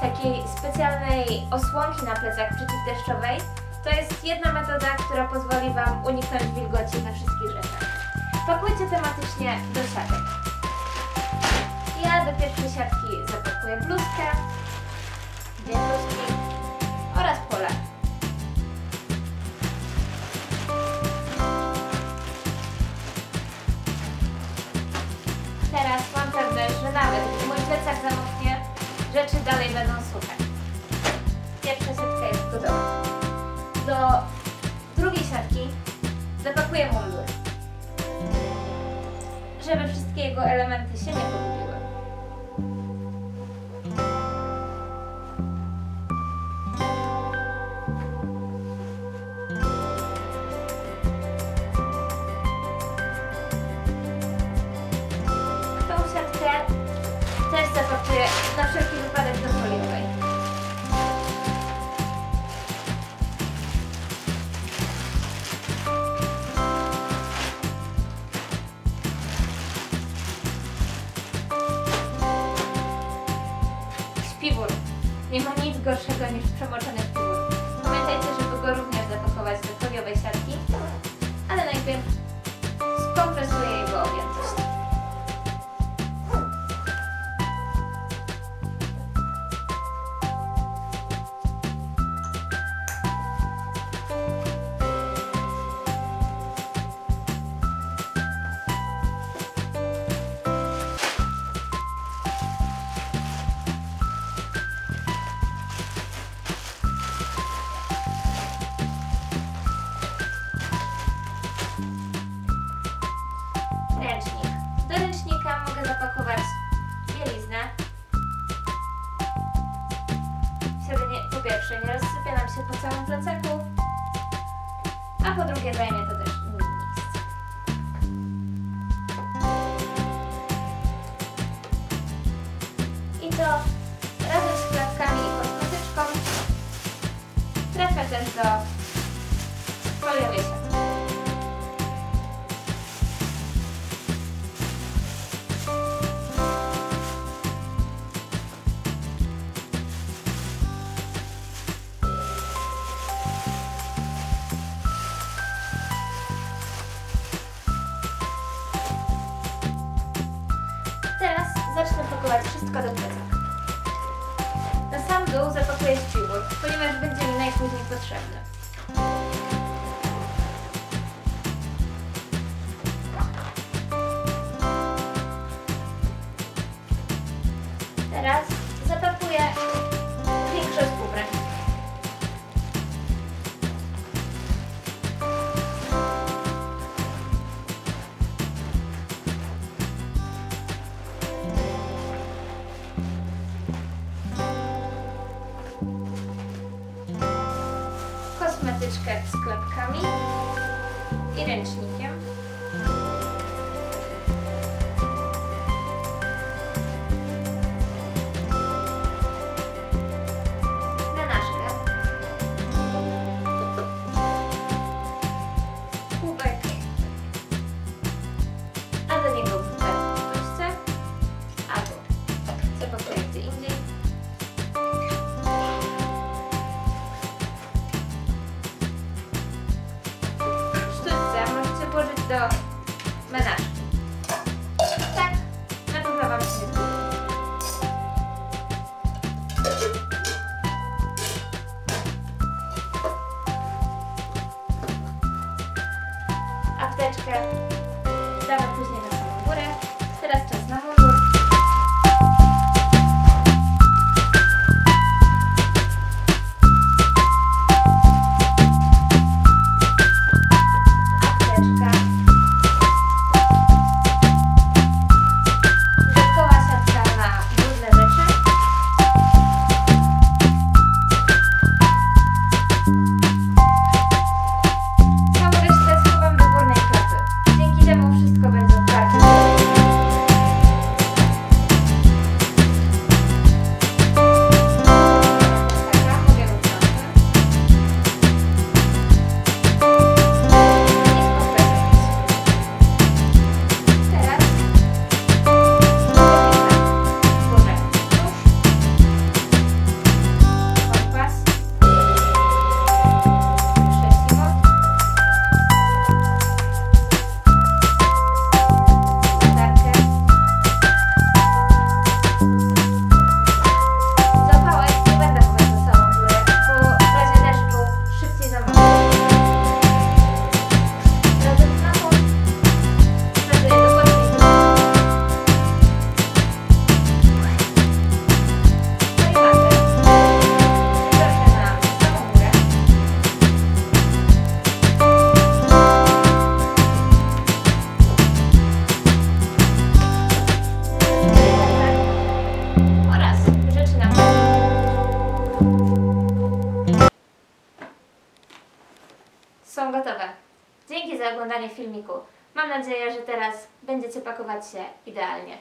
takiej specjalnej osłonki na plecach przeciwdeszczowej, to jest jedna metoda, która pozwoli Wam uniknąć wilgoci we wszystkich rzeczach. Pakujcie tematycznie do siatek. Ja do pierwszej siatki dalej będą suche. Pierwsza siatka jest gotowa. Do drugiej siatki zapakuję mundur, żeby wszystkie jego elementy się nie pogubiły. Tą siatkę też zapakuję na wszelki Nie ma nic gorszego niż przemoczony plecaku, a po drugie zajmie to też mniej miejsca. I to razem z klapkami i kosmetyczką trafia też do foliowej wszystko do. Na sam dół zapakuję śpiwór, ponieważ będzie mi najpóźniej potrzebny. Kosmetyczkę z klapkami i ręcznikiem. Apteczkę damy później na samą górę. Dzięki za oglądanie filmiku. Mam nadzieję, że teraz będziecie pakować się idealnie.